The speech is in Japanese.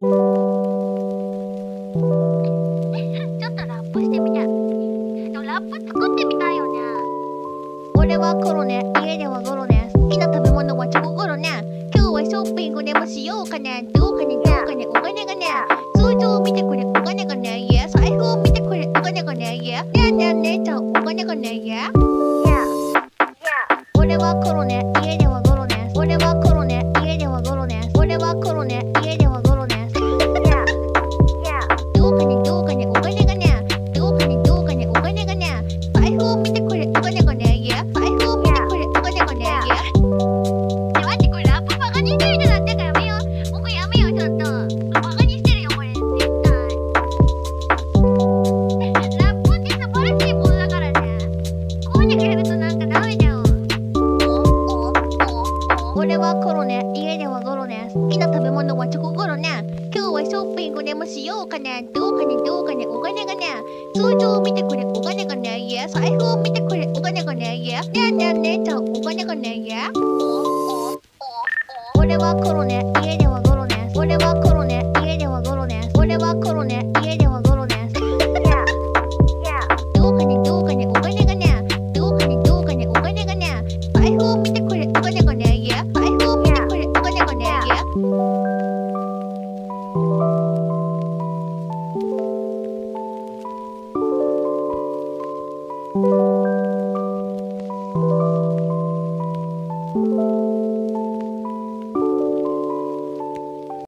ちょっとラップしてみたい。でもラップ作ってみたいよね。俺はコロネ、家ではゴロネ。好きな食べ物はチョコゴロネ。今日はショッピングでもしようかね。どうかね、どうかね、お金がね。通常を見てくれ、お金がね。いや、財布を見てくれ、お金がね。いや、ねえねえ姉ちゃん、お金がね。いや。俺はコロネ、家ではゴロネ。俺はコロネ、こういうのやるとなんかダメだよ。俺はコロネ、家ではゴロネ。好きな食べ物はチョコゴロネ。今日はショッピングでもしようかね。どうかね、どうかね、お金がね。通常を見てくれ、お金がね。いや、財布を見てくれ、お金がね。いや、ねえねえ姉ちゃん、お金がね。いや。俺はコロネ、家ではゴロネ。俺はコロネ、ね。いや。う